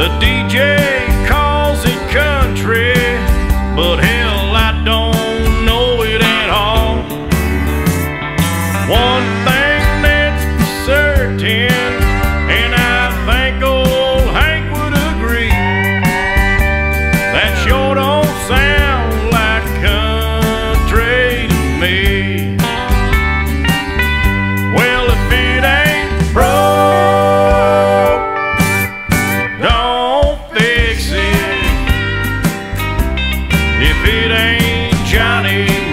The it ain't Johnny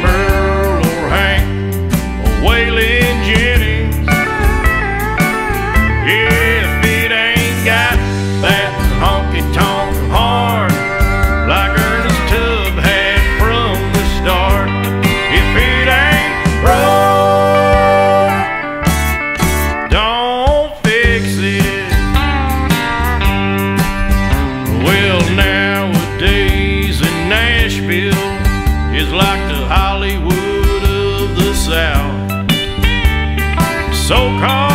Hollywood of the South. So called.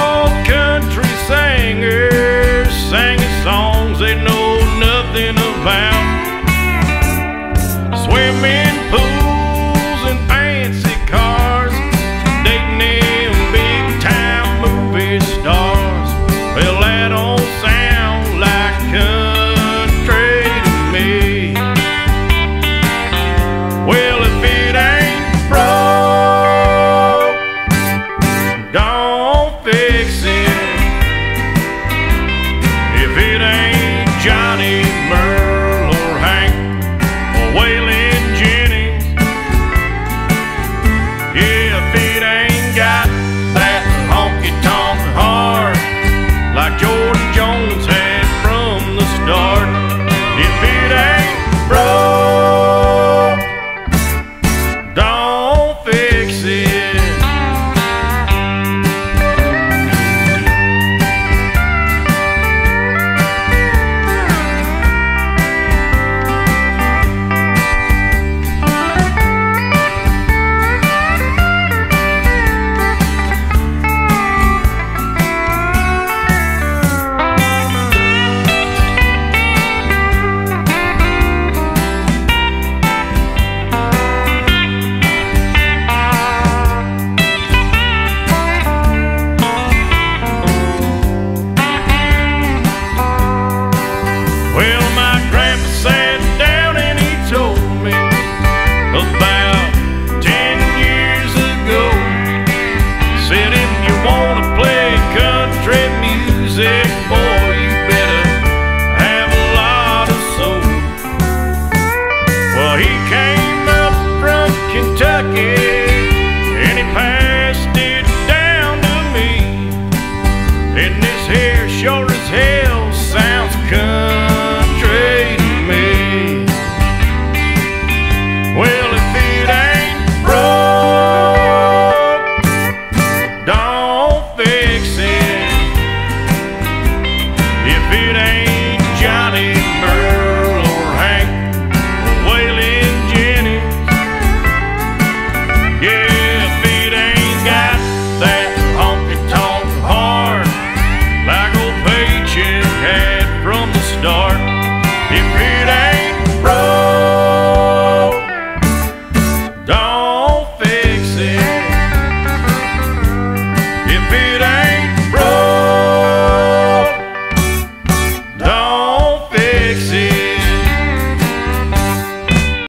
his head.